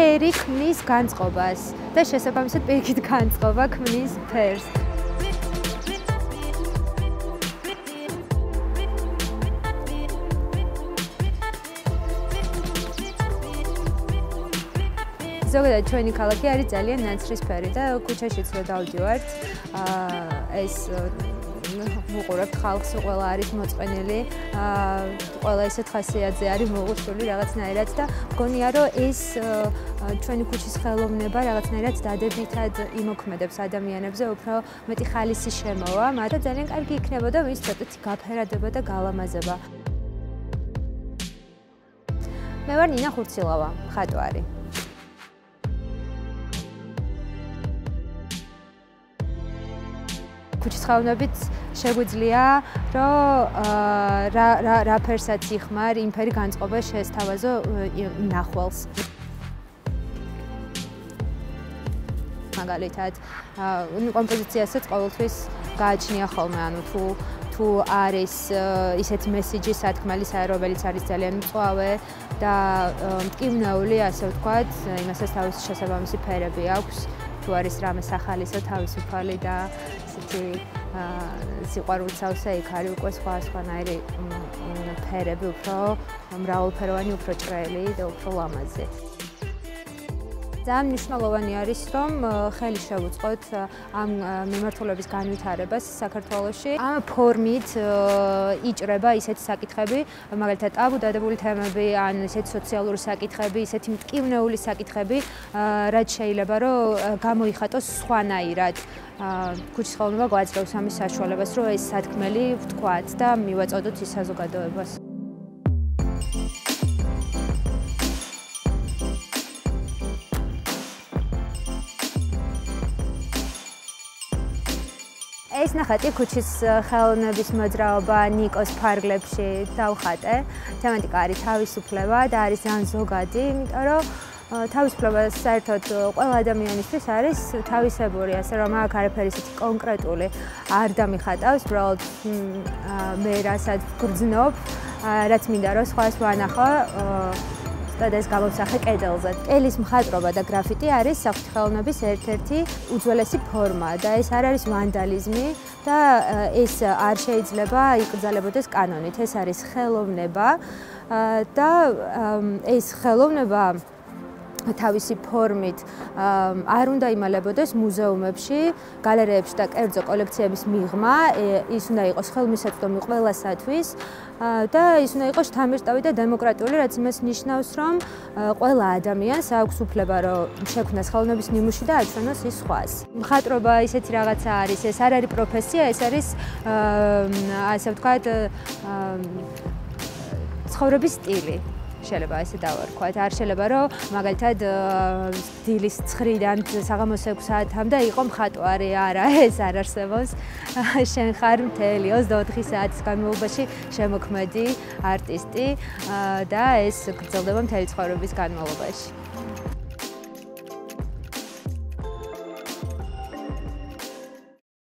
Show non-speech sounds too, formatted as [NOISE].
ფერი ქმნის განწყობას და შესაბამისად პირიქით განწყობა ქმნის ფერს. ზოგადად ჩვენი ქალაქი არის ძალიან ნაცრისფერი და ქუჩაშიც რო დავდივართ, აა ეს ვუყურებთ ხალხს ყველა არის მოწყენილი ყველა ესეთ ხასიათზე არის მოუშვილი რაღაცნაირად და მგონია რომ ეს ჩვენი ქუჩის ხელოვნება რაღაცნაირად დადებითად იმოქმედებს ადამიანებზე უფრო მეტი ხალისი შემოვა მაგრამ ძალიან კარგი იქნებოდა ვის ცოტათი გაფერადება და გალამაზება. მე ვარ ნინა ხურცილავა ხატვარი ქუჩის ხელოვნებით შეგვიძლია რომ რა რა რა ფერსაც იხმარ, იმ ფერი განწყობა შეესთავაზო ნახვალს. მაგალითად, კომპოზიციასაც ყოველთვის გააჩნია ხოლმე, ანუ თუ თუ არის ისეთი მესიჯი სათქმელი, რომელიც არის ძალიან მწვავე და მტკივნეული, ასე ვთქვათ, იმასაც თავისი შესაბამისი ფერები აქვს. თუ არის რამე სახალისო თავისუფალი და ისეთი სიყვარულსავსე იქ არის უკვე სხვა სხვანაირი ფერები უფრო მრავალფეროვანი უფრო ჭრელი და უფრო ლამაზი. ძალიან მნიშვნელოვანი არის რომ ხელი შევუწყოთ ამ მიმართულების განვითარებას საქართველოში. ამ ფორმით იჭრება ისეთი საკითხები, მაგალითად ტაბუ დადებული თემები, ან ისეთი სოციალური საკითხები, ისეთი მტკივნეული საკითხები, რაც შეიძლება რომ გამოიხატოს სხვანაირად. ქუჩის ხელოვნება გვაძლევს ამის საშუალებას, რომ ეს სათქმელი ვთქვათ და მივაწოდოთ ის საზოგადოებას. ეს ნახატი ქუჩის ხელოვნების მოძრაობა ნიკოს ფარგლებში დავხატე. თემატიკა არის თავისუფლება და არის ძალიან ზოგადი, იმიტომ რომ თავისუფლება საერთოდ ყველა ადამიანისთვის არის თავისებური, ასე რომ აქ არაფერი ისეთი კონკრეტული არ დამიხატავს, უბრალოდ მე რასაც გრძნობ, რაც მინდა რომ სხვა სხვა და ეს გამოსახე კედელზე. კელის მხატვრობა და გრაფიტი არის საფრთხეოვნების ერთ-ერთი უძველესი ფორმა და ეს არ არის ვანდალიზმი და ეს არ შეიძლება იკრძალებოდეს კანონით. ეს არის ხელოვნება და ეს ხელოვნება თავისი ფორმით არ უნდა იმალებოდეს მუზეუმებში, გალერეებში და კერძო კოლექციების მიღმა. ის უნდა იყოს ხელმისაწვდომი ყველასათვის და ის უნდა იყოს შთამბეჭდავი და დემოკრატიული, რაც იმას ნიშნავს, რომ ყველა ადამიანს აქვს უფლება, რომ შექმნას ხელოვნების ნიმუში და აჩვენოს ის სხვას. მხატვრობა ისეთი რაღაცა არის, ეს არ არის პროფესია, ეს არის ასე ვთქვათ ცხოვრების სტილი. შეიძლება ესე დავარქვათ. არ შეიძლება რომ მაგალითად დილის 9-დან საღამოს 6 საათამდე იყო მხატვარი. არა, ეს არ არსებობს. [LAUGHS] შენ ხარ მთელი 24 საათის განმავლობაში შემოქმედი არტისტი და ეს გრძელდება მთელი ცხოვრების განმავლობაში.